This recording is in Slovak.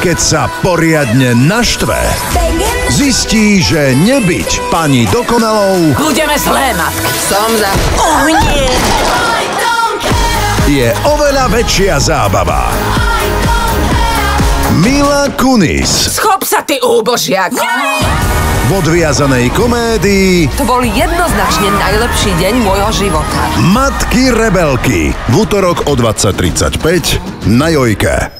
keď sa poriadne naštve, zistí, že nebyť pani dokonalou... Budeme zlé matky. Som za... Oh, nie. Je oveľa väčšia zábava. Mila Kunis. Schop sa ty, úbožiak. V odviazanej komédii To bol jednoznačne najlepší deň môjho života. Matky rebelky. V útorok o 20.35 na Jojke.